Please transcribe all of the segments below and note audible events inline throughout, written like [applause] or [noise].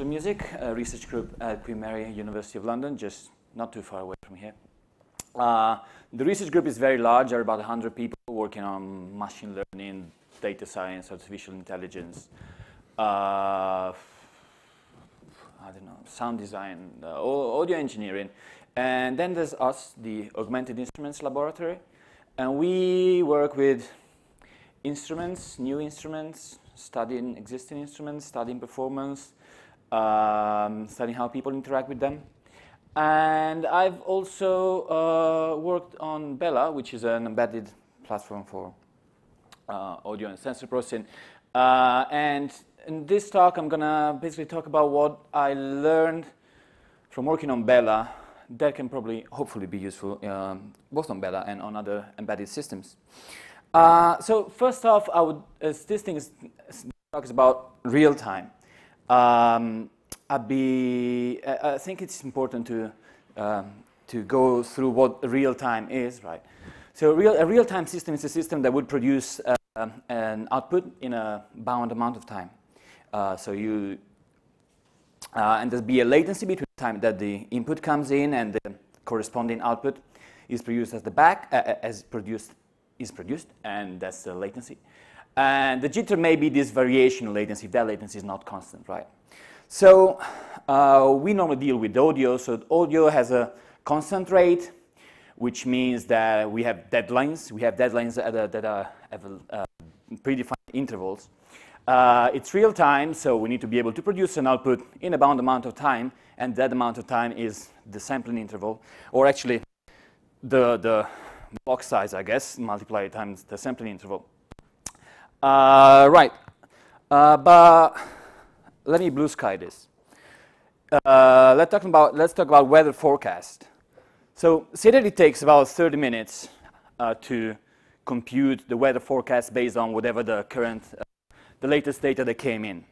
Digital Music, research group at Queen Mary University of London, just not too far away from here. Uh, the research group is very large. There are about 100 people working on machine learning, data science, artificial intelligence, uh, I don't know, sound design, uh, audio engineering. And then there's us, the Augmented Instruments Laboratory. And we work with instruments, new instruments, studying existing instruments, studying performance, um, studying how people interact with them. And I've also uh, worked on Bela, which is an embedded platform for uh, audio and sensor processing. Uh, and in this talk, I'm going to basically talk about what I learned from working on Bela that can probably, hopefully, be useful um, both on Bela and on other embedded systems. Uh, so first off, I would, as this thing is, talks about real time. Um, be, I think it's important to, um, to go through what real time is, right? So real, a real-time system is a system that would produce uh, an output in a bound amount of time. Uh, so you, uh, and there'll be a latency between the time that the input comes in and the corresponding output is produced as the back, uh, uh, as produced is produced, and that's the latency. And the jitter may be this variation latency if that latency is not constant, right? So uh, we normally deal with audio. So audio has a constant rate, which means that we have deadlines. We have deadlines that are, uh, predefined intervals. Uh, it's real time, so we need to be able to produce an output in a bound amount of time, and that amount of time is the sampling interval, or actually the, the block size, I guess, multiplied times the sampling interval. Uh, right, uh, but let me blue sky this. Uh, let's, talk about, let's talk about weather forecast. So say that it takes about 30 minutes uh, to compute the weather forecast based on whatever the current, uh, the latest data that came in.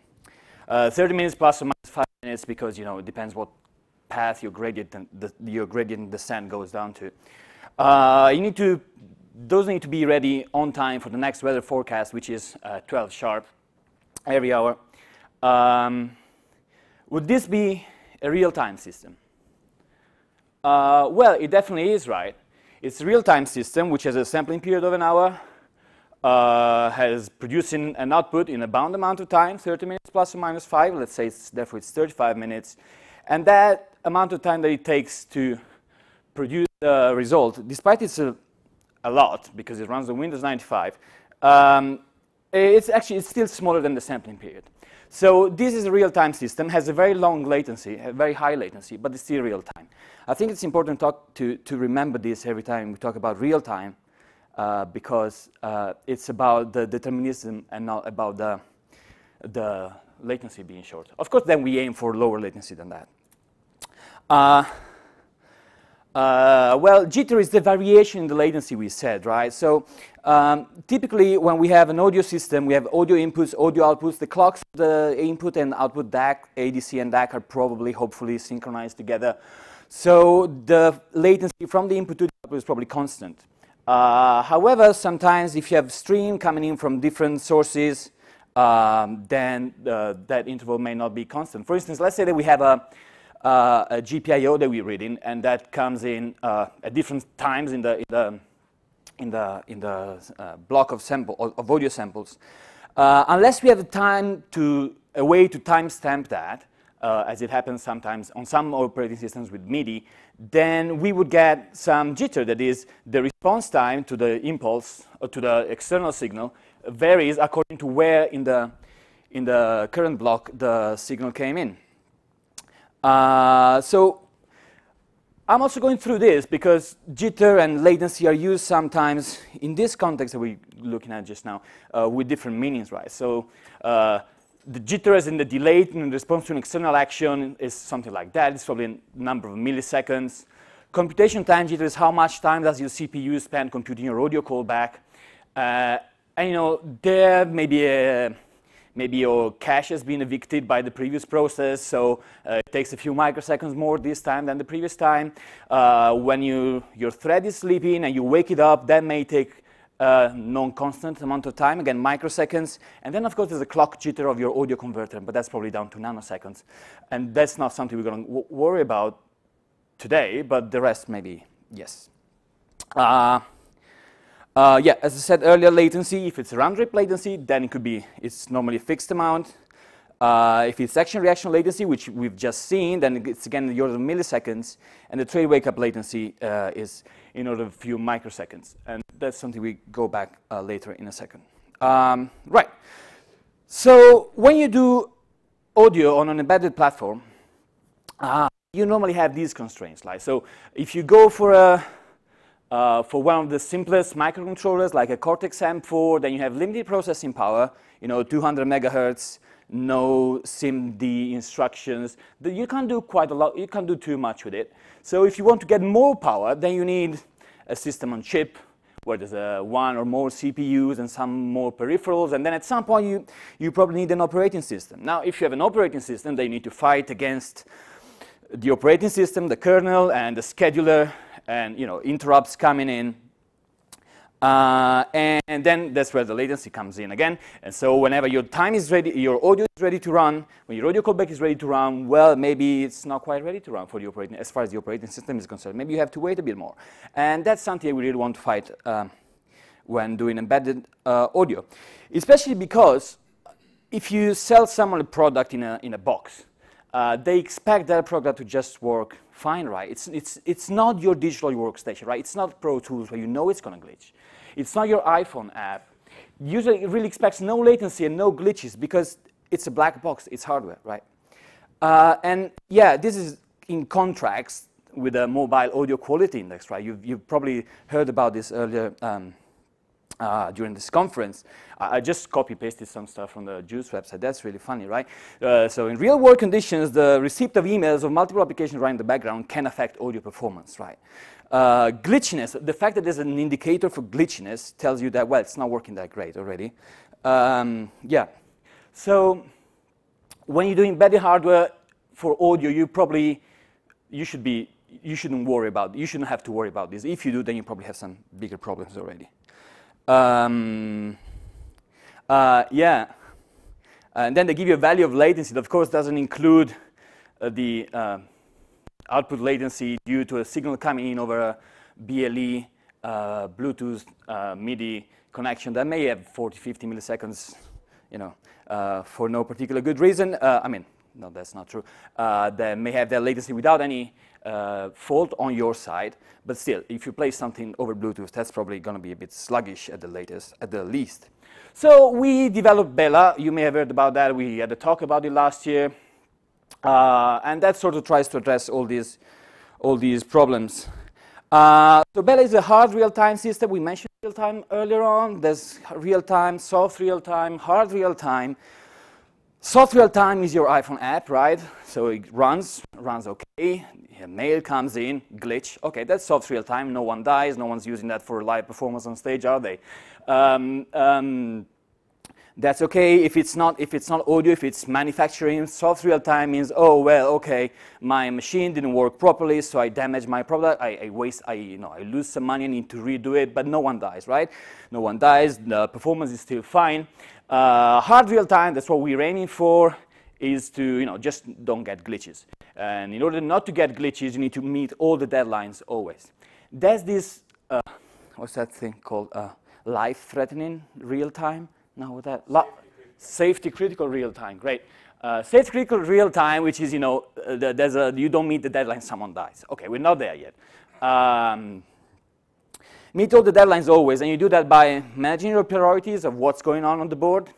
Uh, 30 minutes plus or minus five minutes because, you know, it depends what path your gradient, the, your gradient descent goes down to. You need to, those need to be ready on time for the next weather forecast, which is uh, 12 sharp every hour. Um, would this be a real-time system? Uh, well, it definitely is right. It's a real-time system which has a sampling period of an hour, uh, has producing an output in a bound amount of time, 30 minutes plus or minus 5. Let's say it's, therefore it's 35 minutes. And that amount of time that it takes to produce the result, despite it's a, a lot because it runs on Windows 95, um, it's actually it's still smaller than the sampling period. So this is a real-time system, has a very long latency, a very high latency, but it's still real-time. I think it's important to, to remember this every time we talk about real-time uh, because uh, it's about the determinism and not about the, the latency being short. Of course, then we aim for lower latency than that. Uh, uh, well, jitter is the variation in the latency we said, right? So um, typically when we have an audio system, we have audio inputs, audio outputs. The clocks, the input and output DAC, ADC and DAC are probably, hopefully, synchronized together. So the latency from the input to the output is probably constant. Uh, however, sometimes if you have stream coming in from different sources, um, then uh, that interval may not be constant. For instance, let's say that we have a uh, a GPIO that we're reading, and that comes in uh, at different times in the in the in the in the uh, block of sample of audio samples. Uh, unless we have a time to a way to timestamp that, uh, as it happens sometimes on some operating systems with MIDI, then we would get some jitter. That is, the response time to the impulse or to the external signal varies according to where in the in the current block the signal came in. Uh, so I'm also going through this because jitter and latency are used sometimes in this context that we're looking at just now uh, with different meanings, right? So uh, the jitter as in the delay in response to an external action is something like that. It's probably a number of milliseconds. Computation time jitter is how much time does your CPU spend computing your audio callback. Uh, and you know, there may be a maybe your cache has been evicted by the previous process, so uh, it takes a few microseconds more this time than the previous time. Uh, when you, your thread is sleeping and you wake it up, that may take uh, non-constant amount of time, again, microseconds. And then, of course, there's a clock jitter of your audio converter, but that's probably down to nanoseconds. And that's not something we're going to worry about today, but the rest maybe, yes. Uh, uh, yeah, as I said earlier, latency, if it's round trip latency, then it could be, it's normally a fixed amount. Uh, if it's action reaction latency, which we've just seen, then it's again in the order of milliseconds. And the trade wake up latency uh, is in order of a few microseconds. And that's something we go back uh, later in a second. Um, right. So when you do audio on an embedded platform, uh, you normally have these constraints. Like, so if you go for a uh, for one of the simplest microcontrollers like a Cortex-M4, then you have limited processing power, you know, 200 megahertz, no SIMD instructions. You can't do quite a lot, you can't do too much with it. So if you want to get more power, then you need a system on chip where there's a one or more CPUs and some more peripherals, and then at some point you, you probably need an operating system. Now, if you have an operating system, then you need to fight against the operating system, the kernel, and the scheduler, and you know interrupts coming in, uh, and, and, then that's where the latency comes in again. And so whenever your time is ready, your audio is ready to run, when your audio callback is ready to run, well, maybe it's not quite ready to run for the operating, as far as the operating system is concerned. Maybe you have to wait a bit more. And that's something we really want to fight um, when doing embedded uh, audio. Especially because if you sell someone a product in a, in a box, uh, they expect that product to just work fine, right? It's, it's, it's not your digital workstation, right? It's not Pro Tools where you know it's going to glitch. It's not your iPhone app. Usually it really expects no latency and no glitches because it's a black box, it's hardware, right? Uh, and yeah, this is in contrast with the mobile audio quality index, right? You've, you've probably heard about this earlier um, uh, during this conference. I, I just copy-pasted some stuff from the JUCE website. That's really funny, right? Uh, so in real-world conditions, the receipt of emails of multiple applications running in the background can affect audio performance, right? Uh, glitchiness, the fact that there's an indicator for glitchiness tells you that, well, it's not working that great already. Um, yeah. So when you're doing embedded hardware for audio, you probably, you should be, you shouldn't worry about, you shouldn't have to worry about this. If you do, then you probably have some bigger problems already. Um, uh, yeah. And then they give you a value of latency that, of course, doesn't include uh, the uh, output latency due to a signal coming in over a BLE, uh, Bluetooth, uh, MIDI connection that may have 40, 50 milliseconds, you know, uh, for no particular good reason. Uh, I mean, no, that's not true. Uh, they may have their latency without any uh, fault on your side, but still, if you play something over Bluetooth, that's probably going to be a bit sluggish at the latest, at the least. So we developed Bela. You may have heard about that. We had a talk about it last year. Uh, and that sort of tries to address all these, all these problems. Uh, so Bela is a hard real-time system. We mentioned real-time earlier on. There's real-time, soft real-time, hard real-time. Soft real-time is your iPhone app, right? So it runs, runs okay. A mail comes in, glitch. Okay, that's soft real-time. No one dies. No one's using that for live performance on stage, are they? Um, um, that's okay if it's not if it's not audio if it's manufacturing soft real time means oh well okay my machine didn't work properly so i damage my product i, I waste i you know i lose some money i need to redo it but no one dies right no one dies the performance is still fine uh, hard real time that's what we're aiming for is to you know just don't get glitches and in order not to get glitches you need to meet all the deadlines always there's this uh, what's that thing called uh, life threatening real time now that safety critical real time, great. Uh, safety critical real time, which is you know uh, there's a you don't meet the deadline, someone dies. Okay, we're not there yet. Um, meet all the deadlines always, and you do that by managing your priorities of what's going on on the board,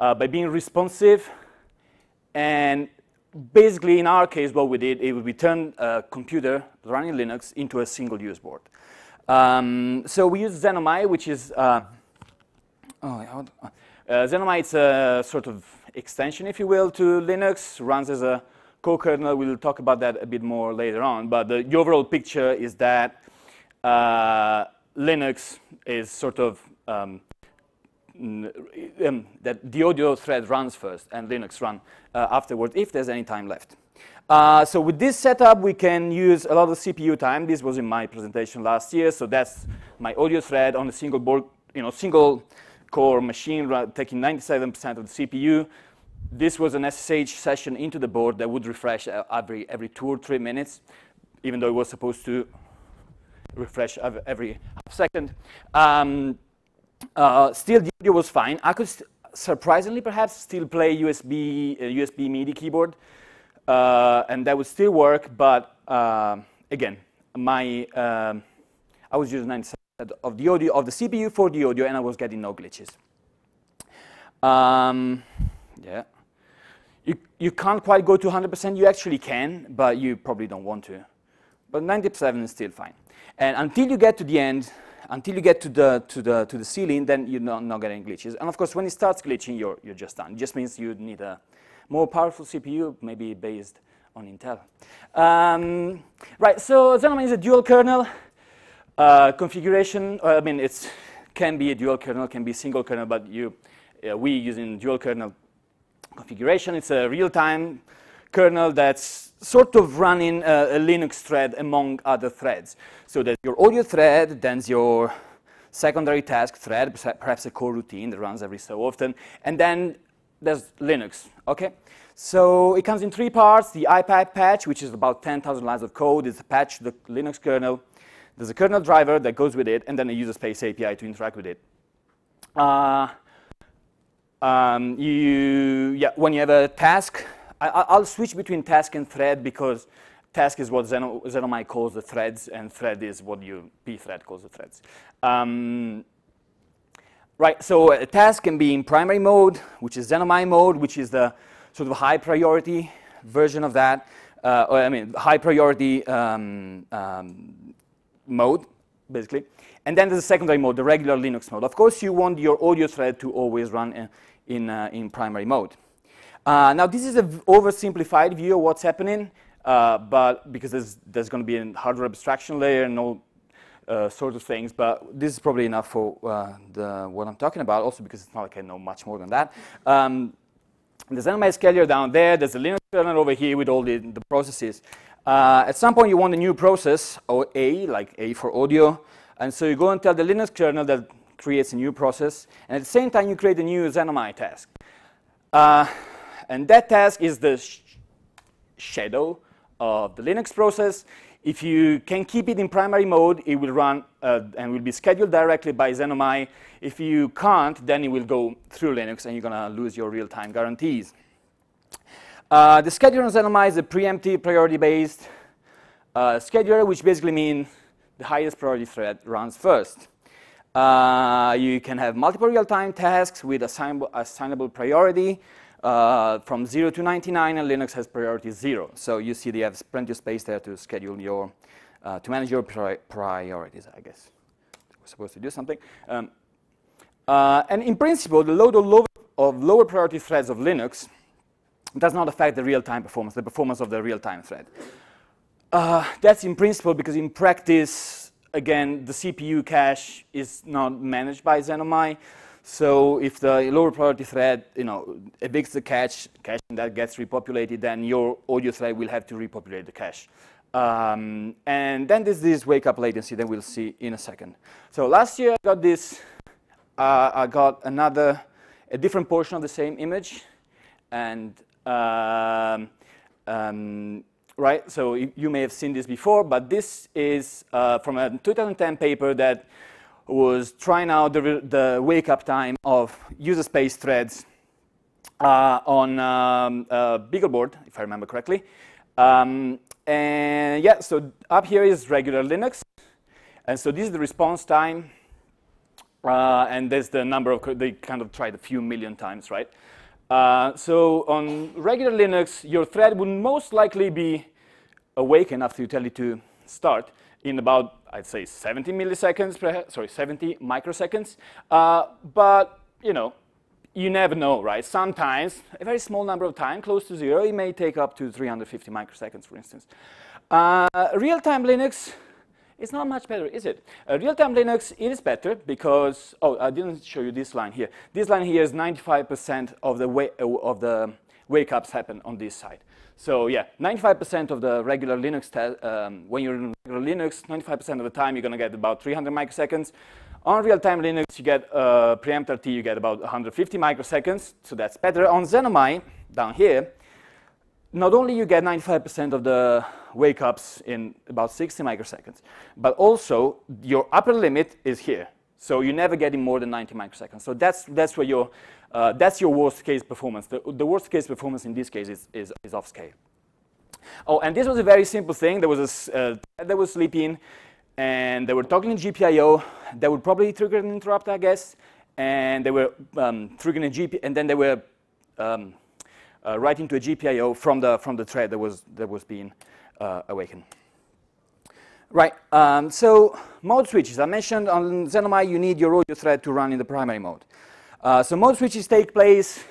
uh, by being responsive, and basically in our case, what we did, it we turned a computer running Linux into a single-use board. Um, so we use Xenomai, which is uh, Oh, uh, Xenomai is a sort of extension, if you will, to Linux, runs as a co-kernel. We'll talk about that a bit more later on. But the, the overall picture is that uh, Linux is sort of um, um, that the audio thread runs first and Linux run uh, afterwards if there's any time left. Uh, so with this setup, we can use a lot of CPU time. This was in my presentation last year. So that's my audio thread on a single board you know, single core machine taking 97% of the CPU. This was an SSH session into the board that would refresh every, every two or three minutes, even though it was supposed to refresh every second. Um, uh, still, the audio was fine. I could, surprisingly perhaps, still play USB, uh, USB MIDI keyboard, uh, and that would still work, but uh, again, my, um, I was using 97 of the audio, of the CPU for the audio, and I was getting no glitches. Um, yeah. You, you can't quite go to 100%. You actually can, but you probably don't want to. But 97 is still fine. And until you get to the end, until you get to the, to the, to the ceiling, then you're not, not getting glitches. And of course, when it starts glitching, you're, you're just done. It just means you need a more powerful CPU, maybe based on Intel. Um, right, so Xenomai is a dual kernel. Uh, configuration, uh, I mean, it can be a dual kernel, can be single kernel, but you, uh, we using dual kernel configuration. It's a real-time kernel that's sort of running a, a, Linux thread among other threads. So there's your audio thread, then your secondary task thread, perhaps a core routine that runs every so often, and then there's Linux, okay? So it comes in three parts, the iPipe patch, which is about 10,000 lines of code, is a patch to the Linux kernel. There's a kernel driver that goes with it, and then a user space API to interact with it. Uh, um, you, yeah, when you have a task, I, will switch between task and thread because task is what Xenomai calls the threads, and thread is what you pthread calls the threads. Um, right, so a task can be in primary mode, which is Xenomai mode, which is the sort of high priority version of that. Uh, I mean, high priority um, um mode, basically. And then there's a secondary mode, the regular Linux mode. Of course, you want your audio thread to always run in, in, uh, in primary mode. Uh, now, this is an oversimplified view of what's happening, uh, but because there's, there's going to be a hardware abstraction layer and all uh, sorts of things, but this is probably enough for uh, the, what I'm talking about, also because it's not like I know much more than that. Um, there's an scheduler down there, there's a Linux kernel over here with all the, the processes. Uh, at some point, you want a new process, or A, like A for audio. And so you go and tell the Linux kernel that creates a new process. And at the same time, you create a new Xenomai task. And that task is the sh shadow of the Linux process. If you can keep it in primary mode, it will run uh, and will be scheduled directly by Xenomai. If you can't, then it will go through Linux, and you're going to lose your real-time guarantees. Uh, the scheduler on Xenomai is a preemptive priority-based uh, scheduler, which basically means the highest priority thread runs first. Uh, you can have multiple real-time tasks with assignable, assignable priority uh, from 0 to 99, and Linux has priority 0. So you see they have plenty of space there to schedule your, uh, to manage your pri priorities, I guess. We're supposed to do something. Um, uh, and in principle, the load of lower, of lower priority threads of Linux does not affect the real-time performance, the performance of the real-time thread. Uh, that's in principle because in practice, again, the CPU cache is not managed by Xenomai. So if the lower priority thread, you know, evicts the cache, cache that gets repopulated, then your audio thread will have to repopulate the cache. Um, and then there's this wake-up latency that we'll see in a second. So last year I got this, uh, I got another, a different portion of the same image, and um, um, right? So you may have seen this before, but this is uh, from a 2010 paper that was trying out the, the wake-up time of user space threads uh, on um, a BeagleBoard, if I remember correctly. Um, and yeah, so up here is regular Linux. And so this is the response time. Uh, and there's the number of, they kind of tried a few million times, right? Uh, so on regular Linux, your thread would most likely be awakened after you tell it to start in about, I'd say, 70 milliseconds, perhaps, sorry, 70 microseconds. Uh, but, you know, you never know, right? Sometimes, a very small number of time, close to zero, it may take up to 350 microseconds, for instance. Uh, Real-time Linux it's not much better, is it? Uh, Real-time Linux, it is better because, oh, I didn't show you this line here. This line here is 95% of the, way, of the wake-ups happen on this side. So yeah, 95% of the regular Linux, um, when you're in regular Linux, 95% of the time you're going to get about 300 microseconds. On real-time Linux, you get uh, RT, you get about 150 microseconds, so that's better. On Xenomai, down here, not only you get 95% of the wake-ups in about 60 microseconds, but also your upper limit is here. So you're never getting more than 90 microseconds. So that's, that's, where your, uh, that's your worst case performance. The, the worst case performance in this case is, is, is off scale. Oh, and this was a very simple thing. There was a uh, that was sleeping, and they were talking in GPIO. That would probably trigger an interrupt, I guess, and they were um, triggering a GP, and then they were um, uh, writing to a GPIO from the from the thread that was that was being uh, awakened. Right. Um, so mode switches. I mentioned on Xenomai you need your audio thread to run in the primary mode. Uh, so mode switches take place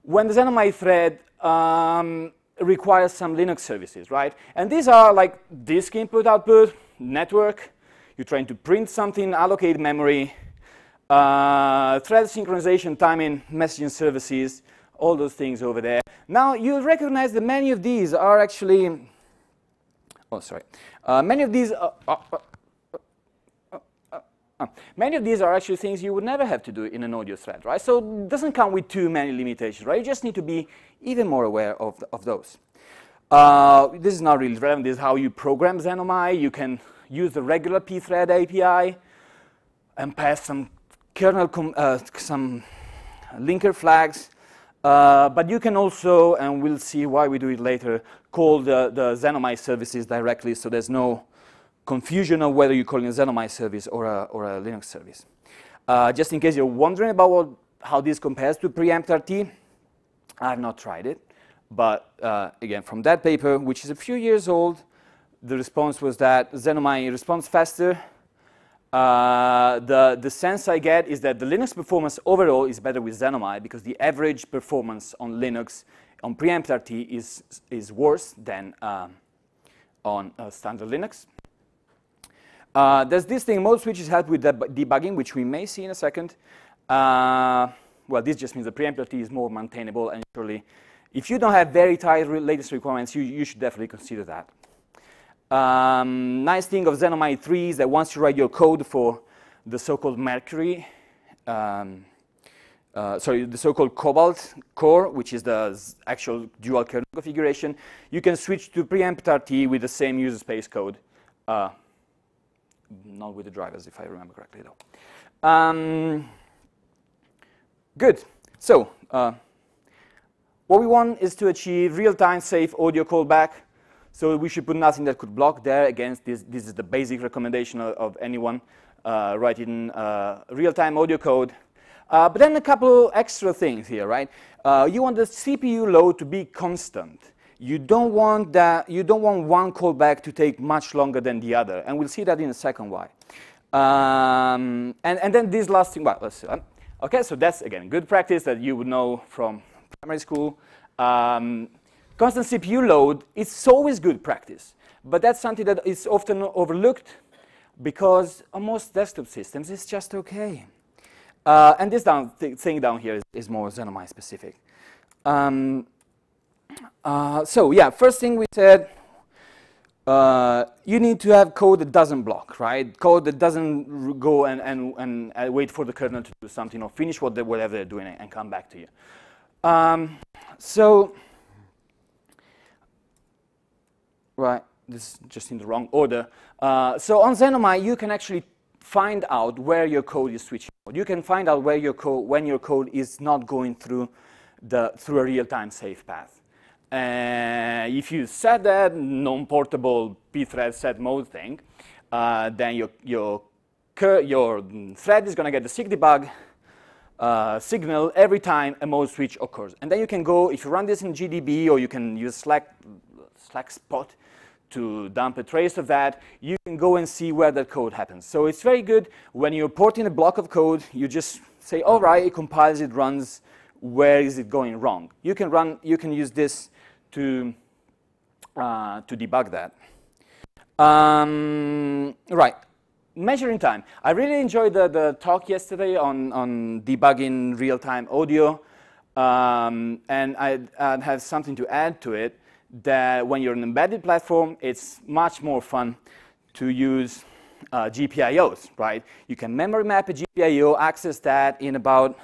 when the Xenomai thread um, requires some Linux services, right? And these are like disk input output, network, you're trying to print something, allocate memory, uh, thread synchronization, timing, messaging services, all those things over there. Now you recognize that many of these are actually, oh sorry, uh, many of these are, are, many of these are actually things you would never have to do in an audio thread, right? So it doesn't come with too many limitations, right? You just need to be even more aware of, the, of those. Uh, this is not really relevant. This is how you program Xenomai. You can use the regular pthread API and pass some kernel, uh, some linker flags. Uh, but you can also, and we'll see why we do it later, call the, the Xenomai services directly so there's no confusion of whether you're calling a Xenomai service or a, or a Linux service. Uh, just in case you're wondering about what, how this compares to preempt RT, I've not tried it. But uh, again, from that paper, which is a few years old, the response was that Xenomai responds faster. Uh, the, the sense I get is that the Linux performance overall is better with Xenomai because the average performance on Linux on preempt RT is, is worse than um, on uh, standard Linux. Uh, there's this thing, mode switches help with the debugging, which we may see in a second. Uh, well, this just means the preempt RT is more maintainable, and surely, if you don't have very tight latest requirements, you, you should definitely consider that. Um, nice thing of Xenomai 3 is that once you write your code for the so-called Mercury, um, uh, sorry, the so-called Cobalt core, which is the actual dual kernel configuration, you can switch to preempt RT with the same user space code. Uh, not with the drivers, if I remember correctly, though. Um, good. So uh, what we want is to achieve real-time safe audio callback. So we should put nothing that could block there. Again, this, this is the basic recommendation of, of anyone uh, writing uh, real-time audio code. Uh, but then a couple extra things here, right? Uh, you want the CPU load to be constant you don't want that you don't want one callback to take much longer than the other and we'll see that in a second why. Um, and, and then this last thing well let's see um, okay so that's again good practice that you would know from primary school. Um, constant cpu load is always good practice but that's something that is often overlooked because on most desktop systems it's just okay. Uh, and this down th thing down here is, is more Xenomai specific. Um, uh, so yeah, first thing we said, uh, you need to have code that doesn't block, right? Code that doesn't go and, and, and uh, wait for the kernel to do something or finish what they, whatever they're doing and come back to you. Um, so, right, this is just in the wrong order. Uh, so on Xenomai, you can actually find out where your code is switching. You can find out where your code, when your code is not going through, the, through a real-time safe path. Uh, if you set that non-portable pthread set mode thing, uh, then your, your, your thread is going to get the SIG uh, signal every time a mode switch occurs. And then you can go, if you run this in GDB or you can use Slack, slackspot to dump a trace of that, you can go and see where that code happens. So it's very good when you're porting a block of code, you just say, all right, it compiles, it runs, where is it going wrong? You can run, you can use this to, uh, to debug that. Um, right, measuring time. I really enjoyed the, the talk yesterday on, on debugging real-time audio. Um, and I, have something to add to it that when you're an embedded platform, it's much more fun to use uh, GPIOs, right? You can memory map a GPIO, access that in about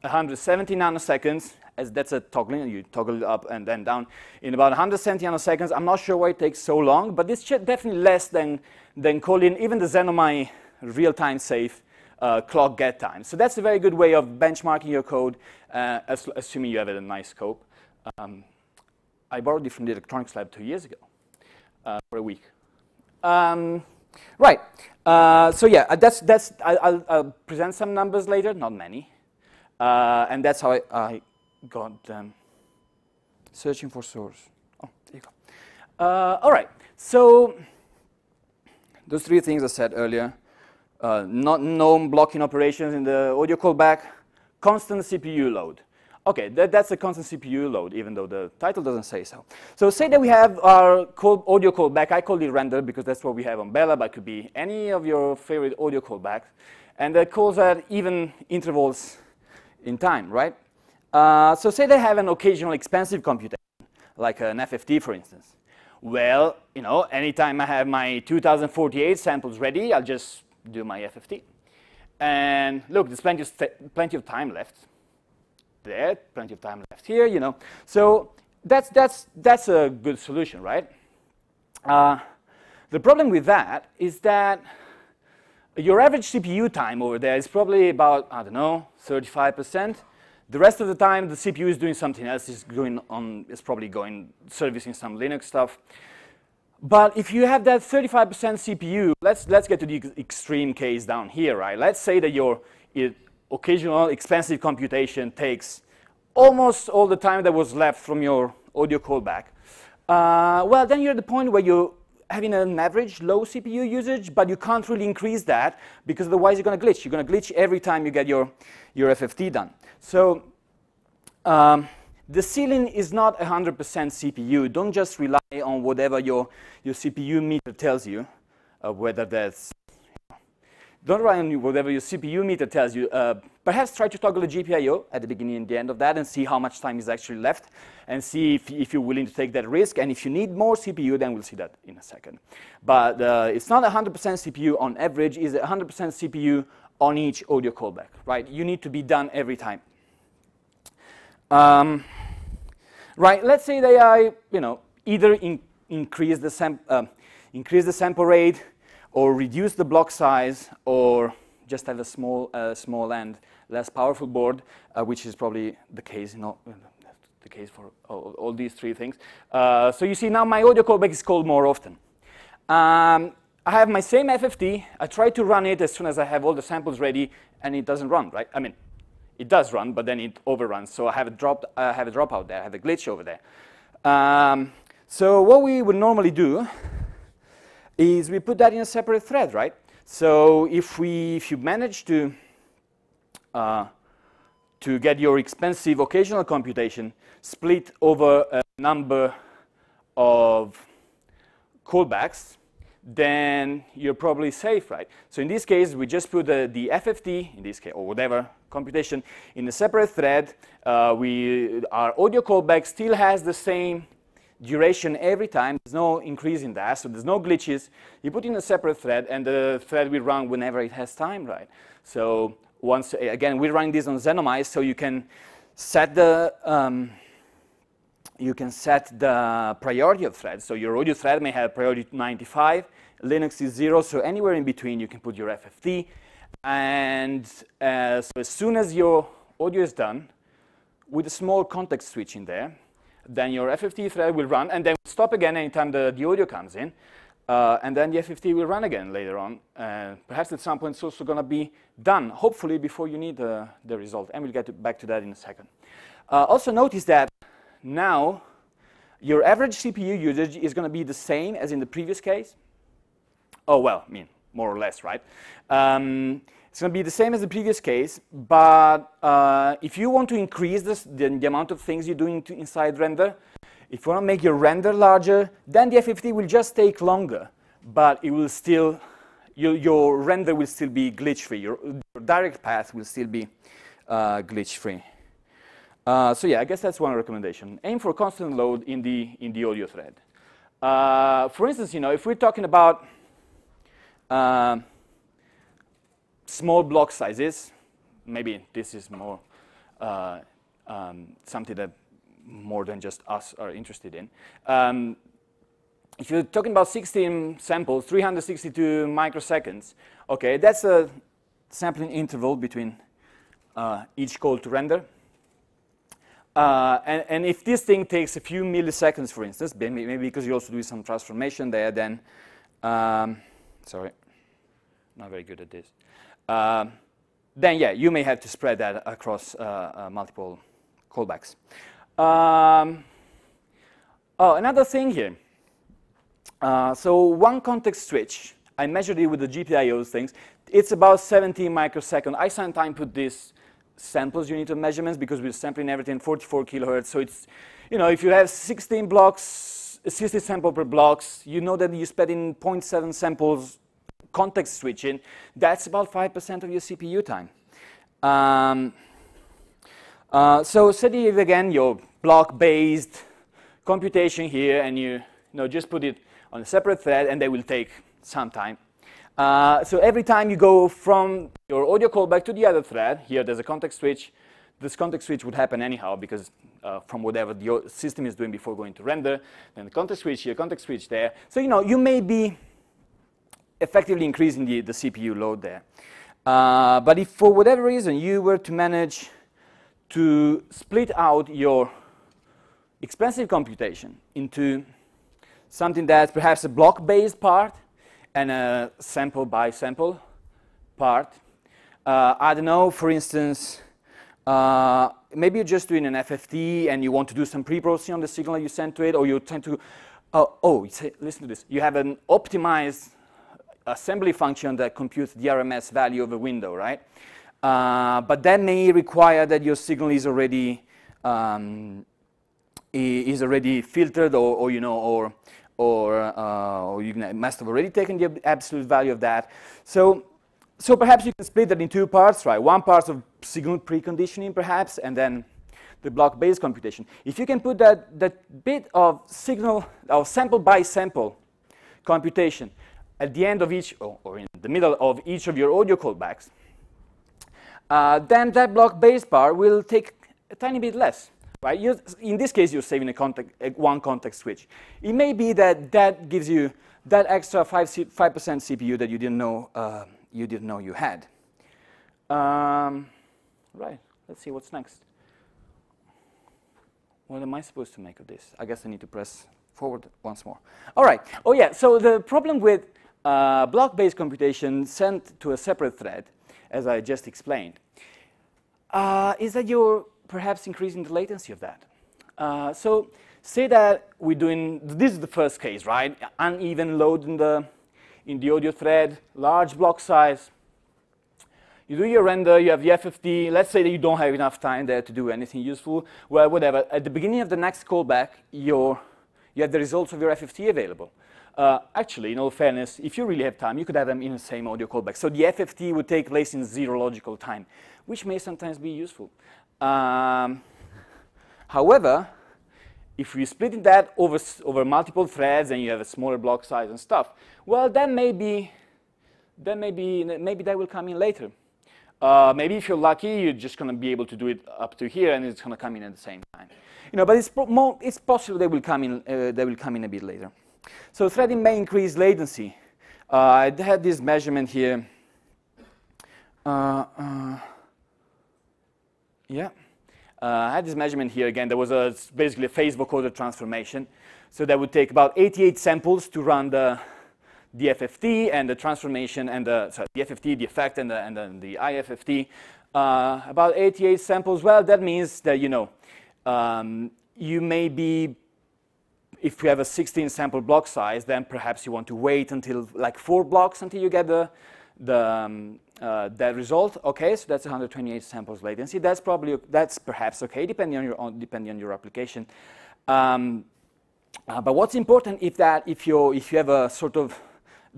170 nanoseconds, as that's a toggling, you toggle it up and then down in about 170 nanoseconds. I'm not sure why it takes so long, but it's definitely less than, than calling even the Xenomai real-time safe uh, clock get time. So that's a very good way of benchmarking your code, uh, assuming you have a nice scope. Um, I borrowed it from the electronics lab two years ago uh, for a week. Um, right. Uh, so yeah, uh, that's that's. I, will present some numbers later, not many, uh, and that's how I, I got them. Searching for source. Oh, there you go. Uh, all right. So those three things I said earlier. Uh, not known blocking operations in the audio callback, constant CPU load. Okay, that, that's a constant CPU load, even though the title doesn't say so. So say that we have our call, audio callback. I call it render because that's what we have on Bela, but it could be any of your favorite audio callbacks. And that calls at even intervals in time, right? Uh, so say they have an occasional expensive computation, like an FFT, for instance. Well, you know, anytime I have my 2048 samples ready, I'll just do my FFT. And look, there's plenty of, plenty of time left there, plenty of time left here, you know. So that's, that's, that's a good solution, right? Uh, the problem with that is that your average CPU time over there is probably about, I don't know, 35%. The rest of the time, the CPU is doing something else. It's going on, it's probably going servicing some Linux stuff. But if you have that 35% CPU, let's let's get to the extreme case down here, right? Let's say that your occasional expensive computation takes almost all the time that was left from your audio callback. Uh, well, then you're at the point where you're having an average low CPU usage, but you can't really increase that because otherwise you're going to glitch. You're going to glitch every time you get your, your FFT done. So um, the ceiling is not 100% CPU. Don't just rely on whatever your, your CPU meter tells you, uh, whether that's don't rely on whatever your CPU meter tells you. Uh, perhaps try to toggle the GPIO at the beginning and the end of that and see how much time is actually left and see if, if you're willing to take that risk. And if you need more CPU, then we'll see that in a second. But uh, it's not 100% CPU on average. It's 100% CPU on each audio callback, right? You need to be done every time. Um, right, let's say they are, you know, either in, increase, the uh, increase the sample rate, or reduce the block size, or just have a small, uh, small and less powerful board, uh, which is probably the case, you know, the case for all, all these three things. Uh, so you see now my audio callback is called more often. Um, I have my same FFT. I try to run it as soon as I have all the samples ready, and it doesn't run, right? I mean, it does run, but then it overruns. So I have a drop, I have a dropout there. I have a glitch over there. Um, so what we would normally do is we put that in a separate thread, right? So if we, if you manage to uh, to get your expensive occasional computation split over a number of callbacks, then you're probably safe, right? So in this case, we just put the, the FFT, in this case, or whatever computation, in a separate thread. Uh, we, our audio callback still has the same duration every time. There's no increase in that, so there's no glitches. You put in a separate thread, and the thread will run whenever it has time, right? So once, again, we're running this on Xenomai, so you can set the, um, you can set the priority of threads. So your audio thread may have priority 95, Linux is zero, so anywhere in between you can put your FFT. And uh, so as soon as your audio is done, with a small context switch in there, then your FFT thread will run and then stop again anytime the, the audio comes in. Uh, and then the FFT will run again later on. Uh, perhaps at some point it's also going to be done, hopefully before you need the, the result. And we'll get to back to that in a second. Uh, also notice that now your average CPU usage is going to be the same as in the previous case. Oh, well, I mean, more or less, right? Um, it's going to be the same as the previous case, but uh, if you want to increase this, the, the, amount of things you're doing inside render, if you want to make your render larger, then the FFT will just take longer, but it will still, your, your render will still be glitch-free. Your, your, direct path will still be uh, glitch-free. Uh, so yeah, I guess that's one recommendation. Aim for constant load in the, in the audio thread. Uh, for instance, you know, if we're talking about um, small block sizes. Maybe this is more uh, um, something that more than just us are interested in. Um, if you're talking about 16 samples, 362 microseconds, okay, that's a sampling interval between uh, each call to render. Uh, and, and, if this thing takes a few milliseconds, for instance, maybe because you also do some transformation there, then, um, sorry, not very good at this. Um, then, yeah, you may have to spread that across uh, uh multiple callbacks. Um, oh, another thing here. Uh, so one context switch, I measured it with the GPIO things. It's about 17 microseconds. I sometimes put this samples unit of measurements because we're sampling everything 44 kilohertz. So it's, you know, if you have 16 blocks, 60 sample per blocks, you know that you spend in 0.7 samples context switching. That's about 5% of your CPU time. Um, uh, so set it again, your block-based computation here, and you, you know, just put it on a separate thread, and they will take some time. Uh, so every time you go from your audio callback to the other thread, here there's a context switch. This context switch would happen anyhow because uh, from whatever the system is doing before going to render, then the context switch here, context switch there. So you know you may be effectively increasing the, the CPU load there. Uh, but if for whatever reason you were to manage to split out your expensive computation into something that's perhaps a block-based part and a sample by sample part. Uh, I don't know, for instance, uh, maybe you're just doing an FFT and you want to do some pre-processing on the signal you send to it, or you tend to, uh, oh, listen to this. You have an optimized assembly function that computes the RMS value of a window, right? Uh, but that may require that your signal is already um, is already filtered, or, or you know, or or, uh, or you must have already taken the absolute value of that. So, so perhaps you can split that in two parts, right? One part of signal preconditioning, perhaps, and then the block-based computation. If you can put that, that bit of signal, or sample by sample computation at the end of each, or, or in the middle of each of your audio callbacks, uh, then that block-based part will take a tiny bit less. Right? You're, in this case, you're saving a context, a one context switch. It may be that that gives you that extra 5% CPU that you didn't know, uh, you, didn't know you had. Um, right, let's see what's next. What am I supposed to make of this? I guess I need to press forward once more. All right. Oh, yeah. So the problem with uh, block-based computation sent to a separate thread, as I just explained, uh, is that you're perhaps increasing the latency of that. Uh, so say that we're doing, this is the first case, right? Uneven load in the, in the audio thread, large block size. You do your render, you have the FFT. Let's say that you don't have enough time there to do anything useful. Well, whatever. At the beginning of the next callback, your, you have the results of your FFT available. Uh, actually, in all fairness, if you really have time, you could have them in the same audio callback. So the FFT would take place in zero logical time, which may sometimes be useful. Um, however, if you split that over, over multiple threads and you have a smaller block size and stuff, well, then maybe, then maybe, maybe that will come in later. Uh, maybe if you're lucky, you're just going to be able to do it up to here, and it's going to come in at the same time. You know, but it's, more, it's possible they will come in. Uh, they will come in a bit later. So threading may increase latency. Uh, I had this measurement here. Uh, uh, yeah. Uh, I had this measurement here again. There was a, basically a phase vocoder transformation. So that would take about 88 samples to run the, the FFT and the transformation and the, sorry, FFT, the effect, and the, and the IFFT. Uh, about 88 samples. Well, that means that, you know, um, you may be, if you have a 16 sample block size, then perhaps you want to wait until like four blocks until you get the, the, um, uh, that result. Okay, so that's 128 samples latency. That's probably that's perhaps okay, depending on your on, depending on your application. Um, uh, but what's important if that if you if you have a sort of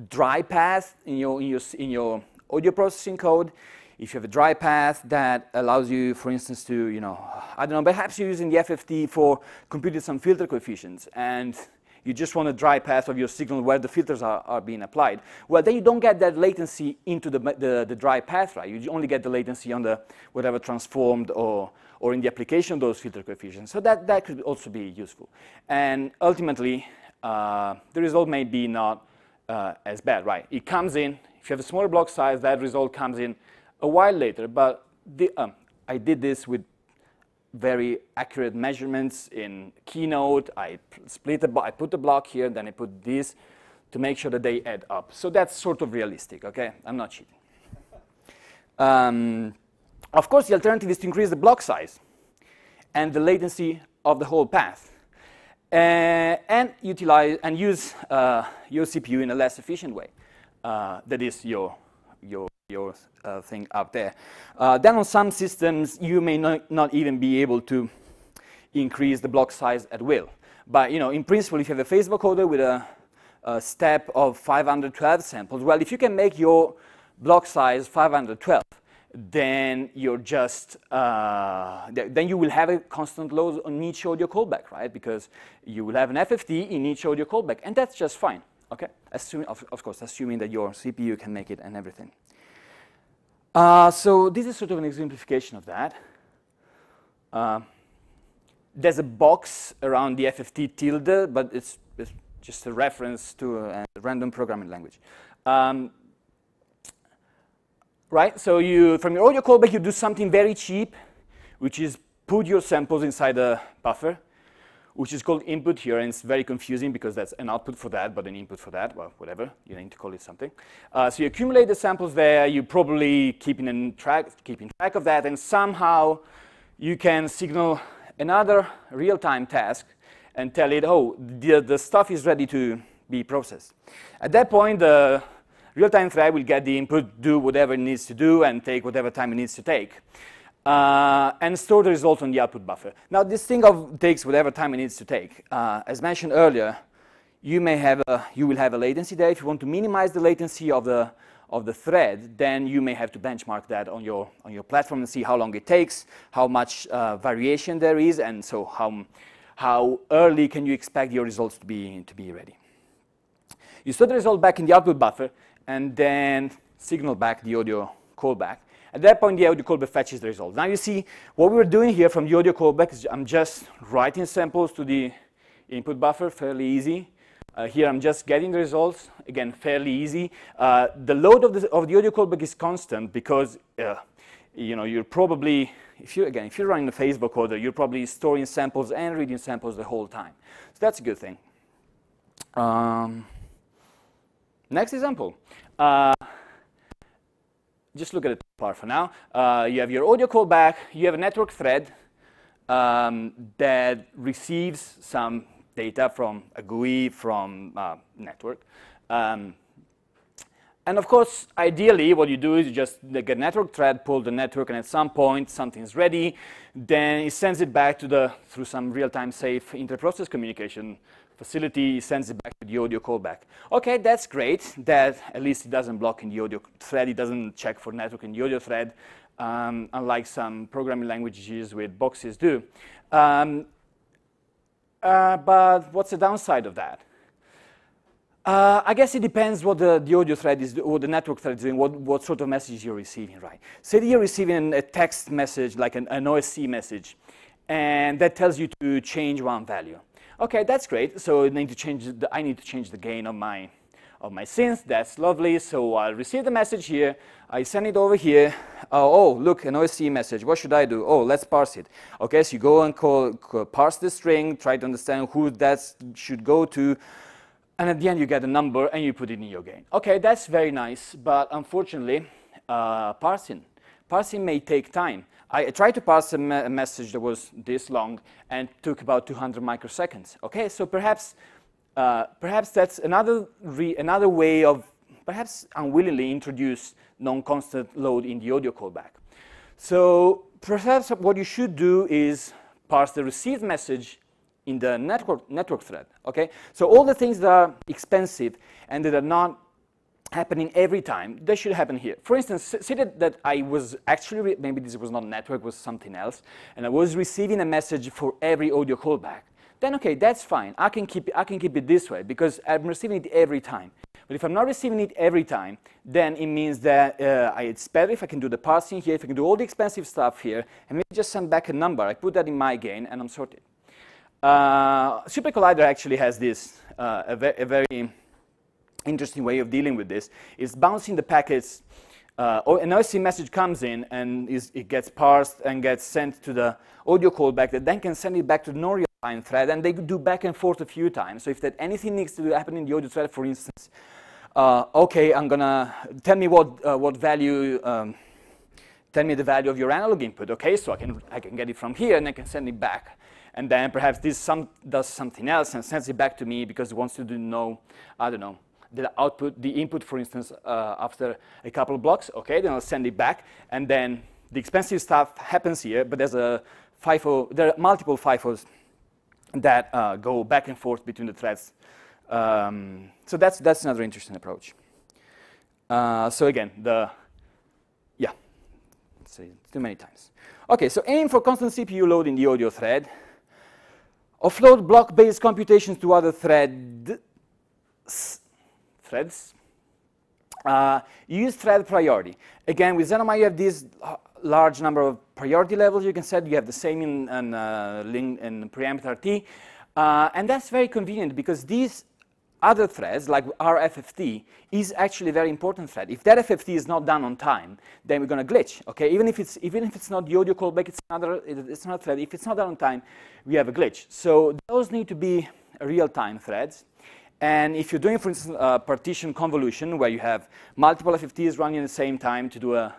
dry path in your in your in your audio processing code, if you have a dry path that allows you, for instance, to you know I don't know, perhaps you're using the FFT for computing some filter coefficients and You just want a dry path of your signal where the filters are, are being applied. Well, then you don't get that latency into the, the, the dry path, right? You only get the latency on the whatever transformed or, or in the application of those filter coefficients. So that, that could also be useful. And ultimately, uh, the result may be not uh, as bad, right? It comes in, if you have a smaller block size, that result comes in a while later. But the, um, I did this with very accurate measurements in Keynote. I split the, I put the block here, then I put this to make sure that they add up. So that's sort of realistic, okay? I'm not cheating. Um, of course, the alternative is to increase the block size and the latency of the whole path. Uh, and utilize and use uh, your CPU in a less efficient way. Uh, that is your your your uh, thing up there. Uh, then on some systems, you may not, not even be able to increase the block size at will. But you know, in principle, if you have a Facebook vocoder with a, a step of 512 samples, well, if you can make your block size 512, then you're just, uh, th then you will have a constant load on each audio callback, right? Because you will have an FFT in each audio callback, and that's just fine, okay? Assuming, of, of course, assuming that your CPU can make it and everything. Uh, so this is sort of an exemplification of that. Uh, there's a box around the FFT tilde, but it's, it's just a reference to a, a random programming language. Um, right? So you, from your audio callback, you do something very cheap, which is put your samples inside a buffer, which is called input here, and it's very confusing because that's an output for that, but an input for that, well, whatever, you need to call it something. Uh, so you accumulate the samples there, you probably keeping track, keeping track of that, and somehow you can signal another real-time task and tell it, oh, the, the stuff is ready to be processed. At that point, the real-time thread will get the input, do whatever it needs to do, and take whatever time it needs to take. Uh, and store the result on the output buffer. Now, this thing of takes whatever time it needs to take. Uh, as mentioned earlier, you may have a, you will have a latency there. If you want to minimize the latency of the of the thread, then you may have to benchmark that on your on your platform and see how long it takes, how much uh, variation there is, and so how how early can you expect your results to be to be ready. You store the result back in the output buffer, and then signal back the audio callback. At that point, the audio callback fetches the result. Now you see what we're doing here from the audio callback is I'm just writing samples to the input buffer, fairly easy. Uh, here I'm just getting the results, again, fairly easy. Uh, the load of the, of the audio callback is constant because uh, you know, you're probably, if you, again, if you're running a phase vocoder, you're probably storing samples and reading samples the whole time. So that's a good thing. Um, Next example. Just look at the part for now. Uh, you have your audio callback. You have a network thread um, that receives some data from a GUI from uh, network. Um, and of course, ideally, what you do is you just get a network thread, pull the network, and at some point, something's ready. Then it sends it back to the, through some real-time safe inter-process communication facility sends it back to the audio callback. Okay, that's great. That at least it doesn't block in the audio thread. It doesn't check for network in the audio thread, um, unlike some programming languages with boxes do. Um, uh, but what's the downside of that? Uh, I guess it depends what the, the audio thread is, or the network thread is doing, what, what sort of message you're receiving, right? Say you're receiving a text message, like an, an OSC message, and that tells you to change one value. Okay, that's great. So I need to change the, I need to change the gain of my of my synth. That's lovely. So I'll receive the message here. I send it over here. Oh, oh, look, an OSC message. What should I do? Oh, let's parse it. Okay, so you go and call, call, parse the string, try to understand who that should go to. And at the end, you get a number, and you put it in your gain. Okay, that's very nice. But unfortunately, uh, parsing. Parsing may take time. I tried to pass a, me a, message that was this long and took about 200 microseconds. Okay, so perhaps, uh, perhaps that's another, another way of perhaps unwillingly introduce non-constant load in the audio callback. So perhaps what you should do is parse the received message in the network, network thread. Okay, so all the things that are expensive and that are not happening every time, that should happen here. For instance, say that, that I was actually, maybe this was not network, was something else, and I was receiving a message for every audio callback. then okay, that's fine. I can keep, I can keep it this way because I'm receiving it every time. But if I'm not receiving it every time, then it means that uh, it's better if I can do the parsing here, if I can do all the expensive stuff here, and maybe just send back a number. I put that in my gain, and I'm sorted. Uh, SuperCollider actually has this, uh, a, ve a, very interesting way of dealing with this. is bouncing the packets. Uh, an OSC message comes in, and is, it gets parsed and gets sent to the audio callback that then can send it back to the non time thread, and they could do back and forth a few times. So if that anything needs to happen in the audio thread, for instance, uh, okay, I'm gonna tell me what uh, what value. Um, tell me the value of your analog input. Okay, so I can I can get it from here and I can send it back, and then perhaps this some does something else and sends it back to me because it wants to do know I don't know the output the input for instance uh, after a couple of blocks. Okay, then I'll send it back, and then the expensive stuff happens here, but there's a FIFO. There are multiple FIFOs that uh, go back and forth between the threads. Um, so that's, that's another interesting approach. Uh, so again, the, yeah, say too many times. Okay, so aim for constant CPU load in the audio thread. Offload block-based computations to other thread threads. Uh, use thread priority. Again, with Xenomai, you have this large number of priority levels you can set. You have the same in, in, uh, in preempt RT. Uh, and that's very convenient because these other threads, like our FFT, is actually a very important thread. If that FFT is not done on time, then we're going to glitch. Okay, even if it's even if it's not the audio callback, it's another it's not a thread. If it's not done on time, we have a glitch. So those need to be real-time threads. And if you're doing, for instance, a partition convolution where you have multiple FFTs running at the same time to do a,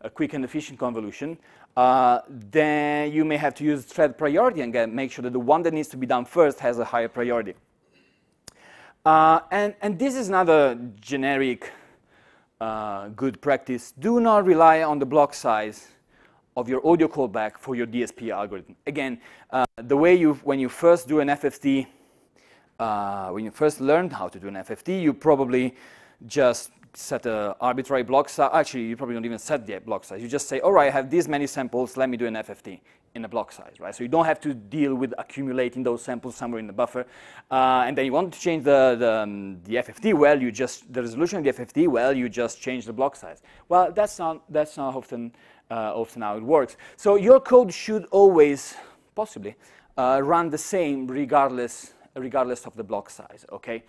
a quick and efficient convolution, uh, then you may have to use thread priority and get, make sure that the one that needs to be done first has a higher priority. Uh, and, and this is another generic uh, good practice. Do not rely on the block size of your audio callback for your DSP algorithm. Again, uh, the way you, when you first do an FFT, uh, when you first learned how to do an FFT, you probably just set an arbitrary block size. Actually, you probably don't even set the block size. You just say, all right, I have these many samples. Let me do an FFT in a block size, right? So you don't have to deal with accumulating those samples somewhere in the buffer. Uh, and then you want to change the, the, um, the, FFT, well, you just, the resolution of the FFT, well, you just change the block size. Well, that's not, that's not often, uh, often how it works. So your code should always, possibly, uh, run the same regardless, regardless of the block size, okay?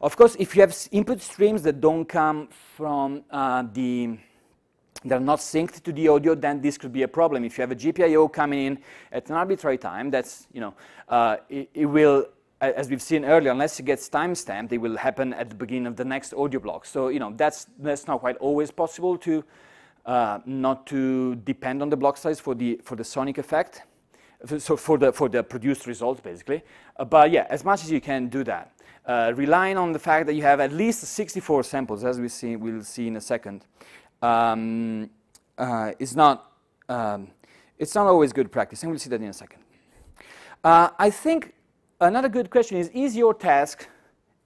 Of course, if you have input streams that don't come from uh, the, they're not synced to the audio, then this could be a problem. If you have a GPIO coming in at an arbitrary time, that's, you know, uh, it, it, will, as we've seen earlier, unless it gets timestamped, it will happen at the beginning of the next audio block. So, you know, that's, that's not quite always possible to, uh, not to depend on the block size for the, for the sonic effect. So for the, for the produced results, basically. Uh, but yeah, as much as you can do that uh, relying on the fact that you have at least 64 samples, as we see, we'll see in a second, um, uh, is not, um, it's not always good practice, and we'll see that in a second. Uh, I think another good question is, is your task,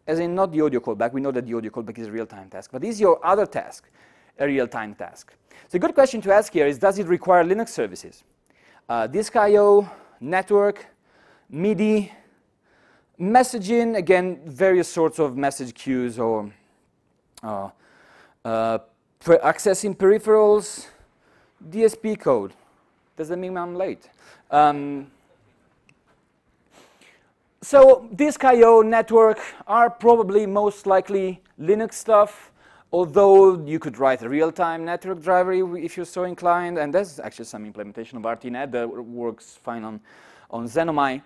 as in not the audio callback, we know that the audio callback is a real-time task, but is your other task a real-time task? So a good question to ask here is, does it require Linux services? Uh, disk I.O., network, MIDI, Messaging, again, various sorts of message queues or uh, uh, accessing peripherals, DSP code. Does that mean I'm late? Um, so disk I.O. network are probably most likely Linux stuff, although you could write a real-time network driver if you're so inclined, and there's actually some implementation of RTNet that works fine on, on Xenomai.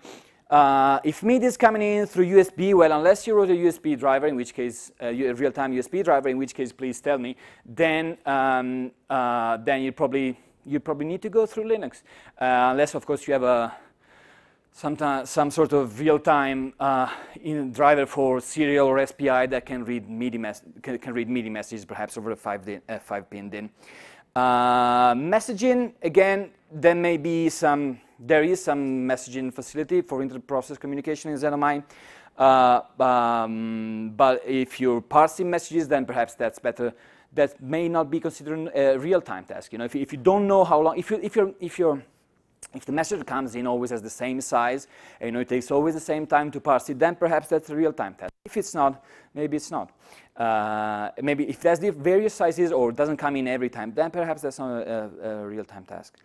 Uh, if MIDI is coming in through USB, well, unless you wrote a USB driver, in which case, uh, a real-time USB driver, in which case, please tell me, then, um, uh, then you probably, you probably need to go through Linux. Uh, unless, of course, you have a, some, some sort of real-time uh, driver for serial or SPI that can read MIDI, can, can, read MIDI messages, perhaps over a 5-pin uh, five DIN. messaging, again, there may be some there is some messaging facility for inter-process communication in Xenomai. Uh, um, but if you're parsing messages, then perhaps that's better. That may not be considered a real-time task. You know, if, if you don't know how long, if you if you're if you're If the message comes in always as the same size, and you know, it takes always the same time to parse it, then perhaps that's a real-time task. If it's not, maybe it's not. Uh, maybe if there's the various sizes or doesn't come in every time, then perhaps that's not a, a, a real-time task.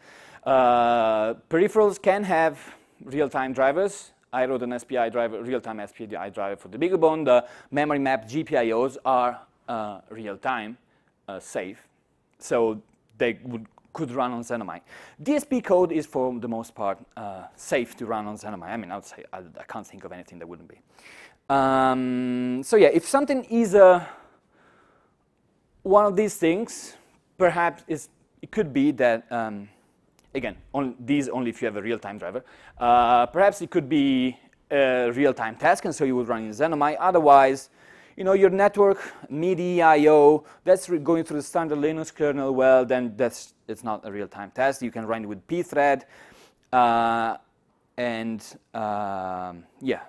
Uh, peripherals can have real-time drivers. I wrote an SPI driver, real-time SPI driver for the BeagleBone. The memory map GPIOs are uh, real-time, uh, safe. So they would, could run on Xenomai. DSP code is, for the most part, uh, safe to run on Xenomai. I mean, I would say I, I can't think of anything that wouldn't be. Um, so yeah, if something is a, one of these things, perhaps it could be that, um, again, on these only if you have a real-time driver. Uh, perhaps it could be a real-time task, and so you would run in Xenomai. Otherwise, you know, your network, MIDI, I.O., that's going through the standard Linux kernel, well, then that's it's not a real-time test. You can run it with pthread. Uh, and um, yeah,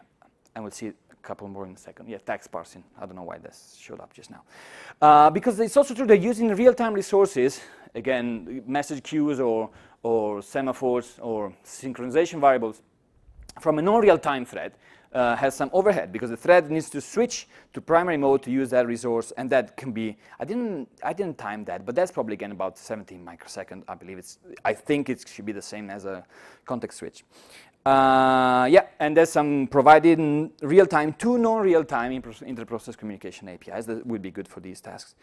and we'll see a couple more in a second. Yeah, text parsing. I don't know why this showed up just now. Uh, because it's also true that using real-time resources, again, message queues or, or semaphores or synchronization variables from a non-real-time thread uh, has some overhead because the thread needs to switch to primary mode to use that resource, and that can be. I didn't I didn't time that, but that's probably again about 17 microsecond. I believe it's. I think it should be the same as a context switch. Uh, yeah, and there's some provided in real time to non-real time inter-process communication APIs that would be good for these tasks.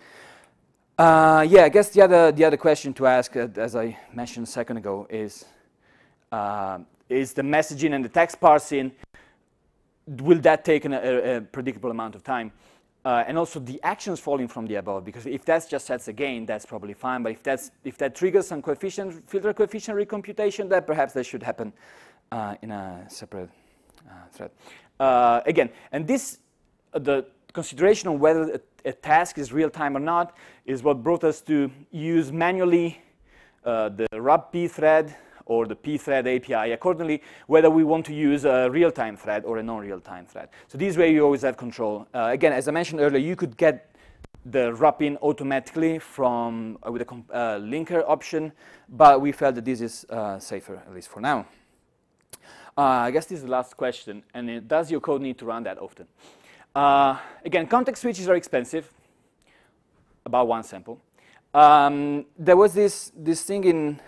Uh, yeah, I guess the other the other question to ask, uh, as I mentioned a second ago, is uh, is the messaging and the text parsing will that take an, a, a, predictable amount of time? Uh, and also the actions falling from the above, because if that's just sets again, that's probably fine. But if that's if that triggers some coefficient filter coefficient recomputation, that perhaps that should happen uh, in a separate uh, thread. Uh, again, and this, the consideration of whether a, a, task is real time or not is what brought us to use manually uh, the RUB pthread or the pthread API accordingly, whether we want to use a real-time thread or a non-real-time thread. So this way you always have control. Uh, again, as I mentioned earlier, you could get the wrapping automatically from uh, with a uh, linker option, but we felt that this is uh, safer, at least for now. Uh, I guess this is the last question. And it, does your code need to run that often? Uh, again, context switches are expensive, about one sample. Um, there was this, this thing in,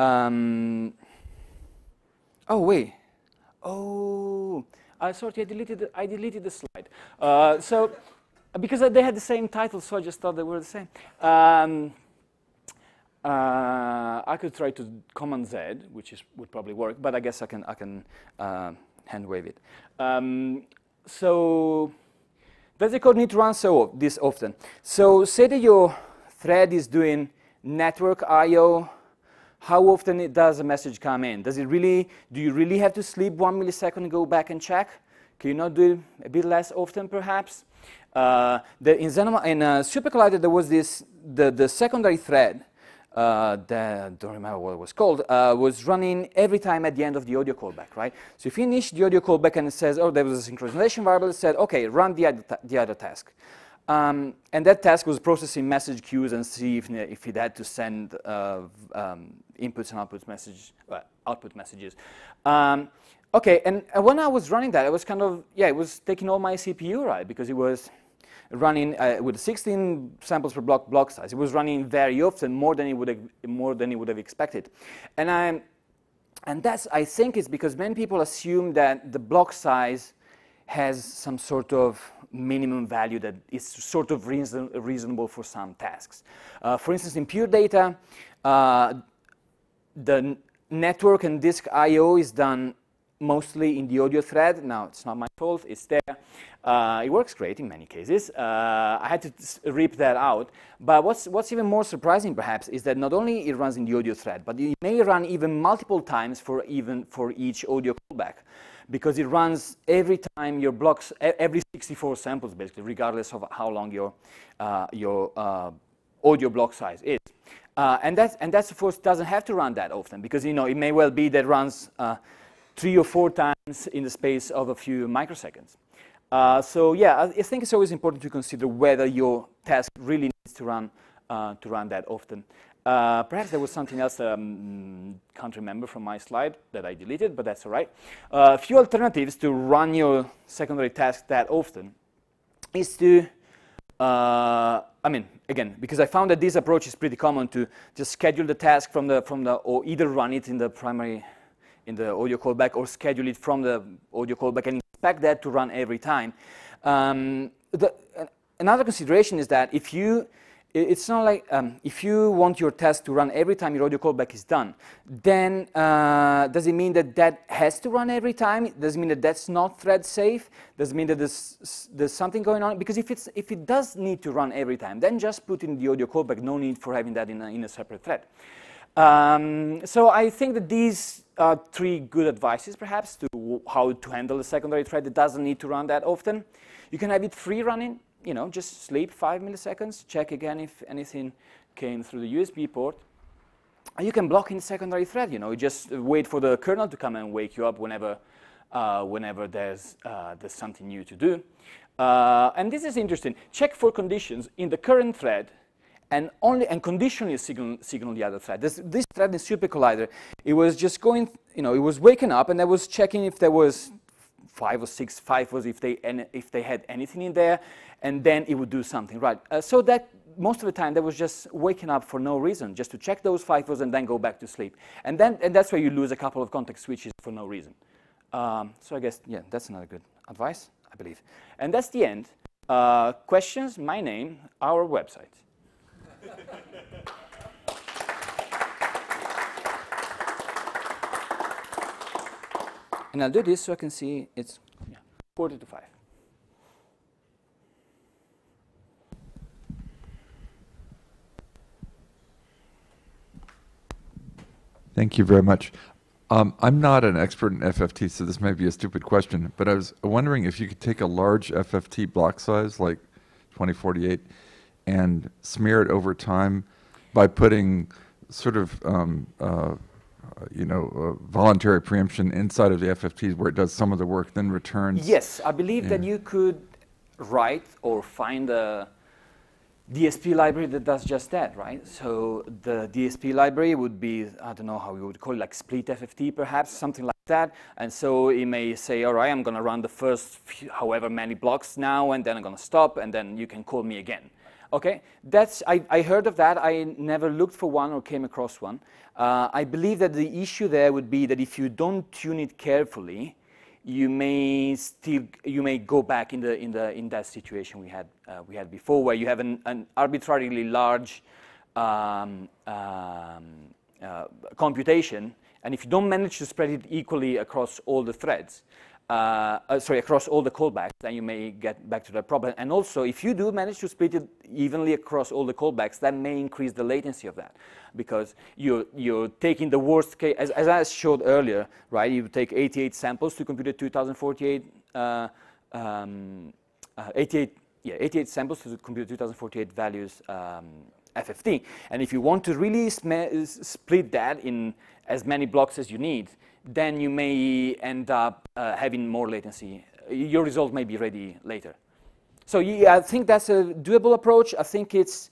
um, oh, wait. Oh, I sorry, I deleted, I deleted the slide. Uh, so, because they had the same title, so I just thought they were the same. Um, uh, I could try to Command Z, which is, would probably work, but I guess I can, I can uh, hand wave it. Um, so does the code need to run so this often? So say that your thread is doing network I.O. How often it does a message come in? Does it really, do you really have to sleep one millisecond and go back and check? Can you not do it a bit less often, perhaps? Uh, the, in Xenoma, in uh, there was this, the, the secondary thread uh, that, don't remember what it was called, uh, was running every time at the end of the audio callback, right? So if you finish the audio callback and it says, oh, there was a synchronization variable that said, okay, run the other, the other task. Um, and that task was processing message queues and see if, if it had to send uh, um, inputs and outputs message, uh, output messages. Um, okay, and, when I was running that, I was kind of, yeah, it was taking all my CPU, right? Because it was running uh, with 16 samples per block block size. It was running very often, more than it would have, more than it would have expected. And I, and that's I think is because many people assume that the block size has some sort of minimum value that is sort of reason, reasonable for some tasks. Uh, for instance, in pure data, uh, the network and disk I.O. is done mostly in the audio thread. Now, it's not my fault, it's there. Uh, it works great in many cases. Uh, I had to rip that out. But what's, what's even more surprising, perhaps, is that not only it runs in the audio thread, but it may run even multiple times for even for each audio callback, because it runs every time your blocks, every 64 samples, basically, regardless of how long your uh, your uh, audio block size is. Uh, and that's and that's of course doesn't have to run that often, because you know it may well be that runs uh, three or four times in the space of a few microseconds. Uh, so yeah, I think it's always important to consider whether your task really needs to run uh, to run that often. Uh, perhaps there was something else I um, can't remember from my slide that I deleted, but that's all right. A uh, few alternatives to run your secondary task that often is to, I mean, again, because I found that this approach is pretty common to just schedule the task from the, from the or either run it in the primary, in the audio callback or schedule it from the audio callback and expect that to run every time. Um, the, another consideration is that if you it's not like um, if you want your test to run every time your audio callback is done, then uh, does it mean that that has to run every time? Does it mean that that's not thread safe? Does it mean that there's, there's something going on? Because if, it's, if it does need to run every time, then just put in the audio callback, no need for having that in a, in a separate thread. Um, so I think that these are three good advices, perhaps, to how to handle a secondary thread that doesn't need to run that often. You can have it free running you know, just sleep five milliseconds, check again if anything came through the USB port. And you can block in secondary thread, you know, you just wait for the kernel to come and wake you up whenever, uh, whenever there's, uh, there's something new to do. Uh, and this is interesting. Check for conditions in the current thread and only and conditionally signal, signal the other thread. This, this thread in SuperCollider, it was just going, you know, it was waking up and I was checking if there was five or six FIFOs if they, if they had anything in there, and then it would do something, right? Uh, so that most of the time that was just waking up for no reason, just to check those FIFOs and then go back to sleep. And, then, and that's where you lose a couple of context switches for no reason. Um, so I guess, yeah, that's another good advice, I believe. And that's the end. Uh, questions, my name, our website. [laughs] and I'll do this so I can see it's yeah, quarter to five. Thank you very much. Um, I'm not an expert in FFT, so this may be a stupid question, but I was wondering if you could take a large FFT block size, like 2048, and smear it over time by putting sort of, um, uh, you know, uh, voluntary preemption inside of the FFTs where it does some of the work, then returns. Yes, I believe yeah. that you could write or find a DSP library that does just that, right? So the DSP library would be, I don't know how we would call it, like split FFT perhaps, something like that. And so it may say, all right, I'm going to run the first few, however many blocks now, and then I'm going to stop, and then you can call me again. Okay, that's, I, I heard of that. I never looked for one or came across one. Uh, I believe that the issue there would be that if you don't tune it carefully, you may still you may go back in the in the in that situation we had uh, we had before, where you have an, an arbitrarily large um, um, uh, computation, and if you don't manage to spread it equally across all the threads, uh, uh, sorry, across all the callbacks, then you may get back to that problem. And also, if you do manage to split it evenly across all the callbacks, that may increase the latency of that because you're, you're taking the worst case, as, as I showed earlier, right? You take 88 samples to compute a 2048, uh, um, uh, 88, yeah, 88 samples to compute 2048 values um, FFT. And if you want to really split that in as many blocks as you need, then you may end up uh, having more latency. Your result may be ready later. So yeah, I think that's a doable approach. I think it's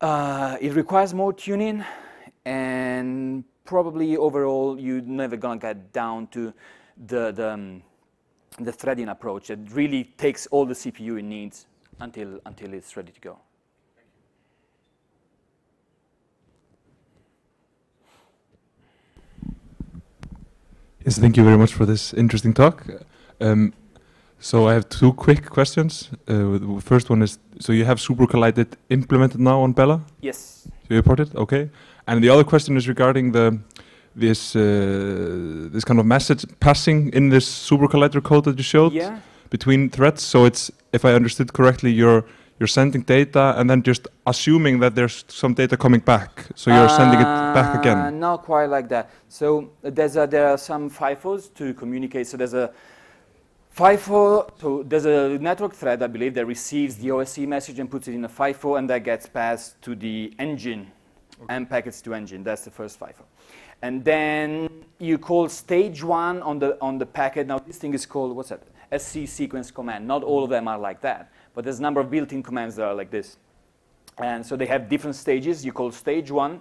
uh, it requires more tuning, and probably overall you're never gonna get down to the the, um, the threading approach that really takes all the CPU it needs until until it's ready to go. Yes, thank you very much for this interesting talk. Um, so I have two quick questions. Uh, the first one is, so you have SuperCollider implemented now on Bela? Yes. So you it, okay. And the other question is regarding the this uh, this kind of message passing in this SuperCollider code that you showed yeah. between threads. So it's, if I understood correctly, you're you're sending data and then just assuming that there's some data coming back. So you're uh, sending it back again. Uh, not quite like that. So there's a, there are some FIFOs to communicate. So there's a FIFO, so there's a network thread, I believe, that receives the OSC message and puts it in a FIFO, and that gets passed to the engine okay. and packets to engine. That's the first FIFO. And then you call stage one on the, on the packet. Now, this thing is called, what's that? SC sequence command. Not all of them are like that. But there's a number of built-in commands that are like this. And so they have different stages. You call stage one,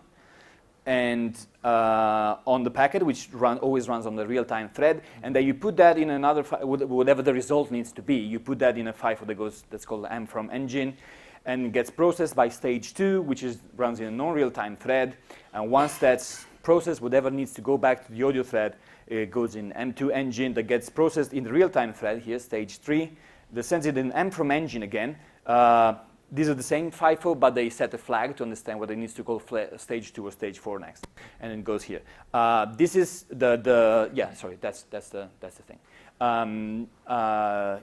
and uh, on the packet, which run, always runs on the real-time thread, and then you put that in another, whatever the result needs to be. You put that in a FIFO that goes, that's called M from engine, and gets processed by stage two, which is runs in a non-real-time thread. And once that's processed, whatever needs to go back to the audio thread, it goes in M2 engine that gets processed in the real-time thread here, stage three. That sends it in M from engine again. Uh, these are the same FIFO, but they set a flag to understand what it needs to call stage two or stage four next, and it goes here. Uh, this is the the yeah. Sorry, that's that's the that's the thing. Um, uh,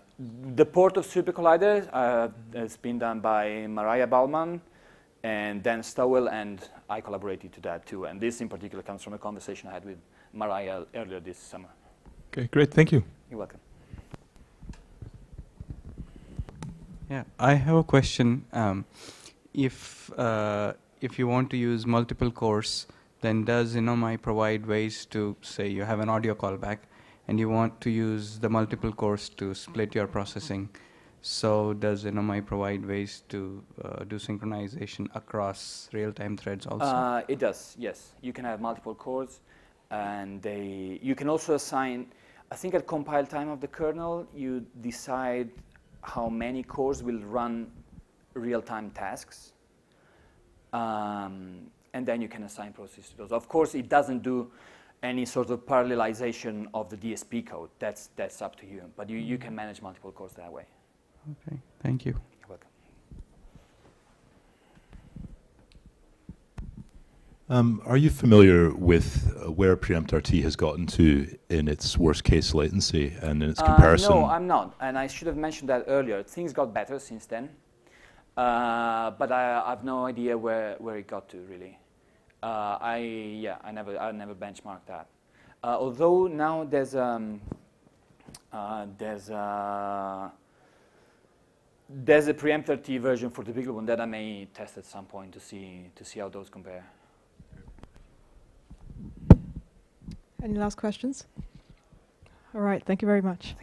the port of SuperCollider uh, has been done by Marije Baalman and Dan Stowell, and I collaborated to that too. And this in particular comes from a conversation I had with Marije earlier this summer. Okay, great. Thank you. You're welcome. Yeah, I have a question. Um, if uh, if you want to use multiple cores, then does Xenomai provide ways to say you have an audio callback and you want to use the multiple cores to split your processing? So does Xenomai provide ways to uh, do synchronization across real-time threads also? Uh, it does, yes. You can have multiple cores, and they, you can also assign, I think at compile time of the kernel, you decide how many cores will run real-time tasks. Um, and then you can assign processes to those. Of course, it doesn't do any sort of parallelization of the DSP code. That's, that's up to you. But you, you can manage multiple cores that way. Okay, thank you. You're welcome. Um, are you familiar with uh, where PreemptRT has gotten to in its worst case latency and in its uh, comparison? No, I'm not. And I should have mentioned that earlier. Things got better since then. Uh, but I, I, have no idea where, where it got to, really. Uh, I, yeah, I never, I never benchmarked that. Uh, although now there's, um, uh, there's, there's a PreemptRT version for the BeagleBone that I may test at some point to see, to see how those compare. Any last questions? All right, thank you very much.